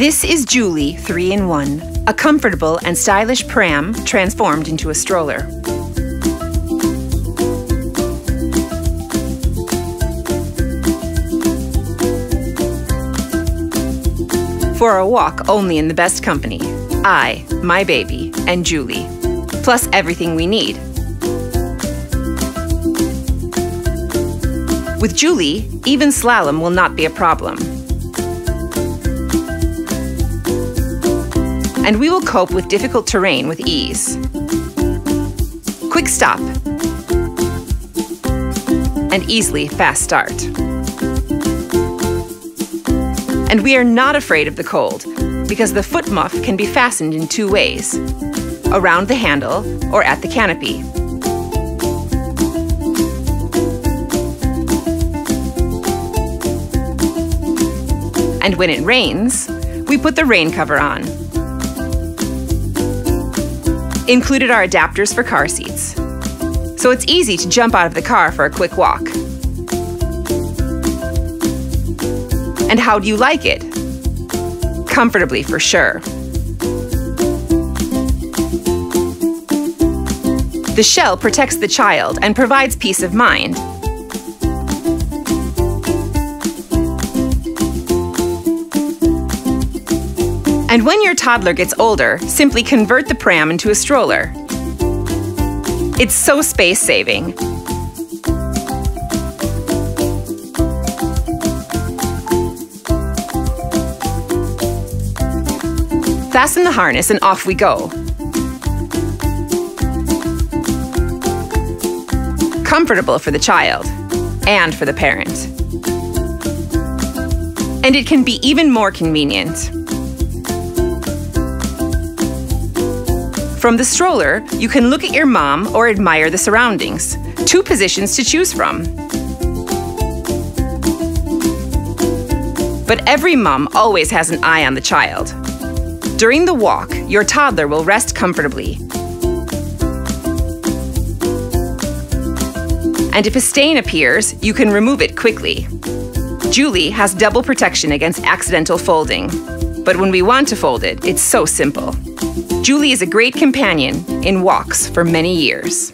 This is Juli 3 in 1, a comfortable and stylish pram transformed into a stroller. For a walk only in the best company. I, my baby, and Juli. Plus everything we need. With Juli, even slalom will not be a problem. And we will cope with difficult terrain with ease. Quick stop and easily fast start. And we are not afraid of the cold because the foot muff can be fastened in two ways around the handle or at the canopy. And when it rains, we put the rain cover on included are adapters for car seats. So it's easy to jump out of the car for a quick walk. And how do you like it? Comfortably, for sure. The shell protects the child and provides peace of mind. And when your toddler gets older, simply convert the pram into a stroller. It's so space saving. Fasten the harness and off we go. Comfortable for the child and for the parent. And it can be even more convenient. From the stroller, you can look at your mom or admire the surroundings. Two positions to choose from. But every mom always has an eye on the child. During the walk, your toddler will rest comfortably. And if a stain appears, you can remove it quickly. Juli has double protection against accidental folding. But when we want to fold it, it's so simple. Juli is a great companion in walks for many years.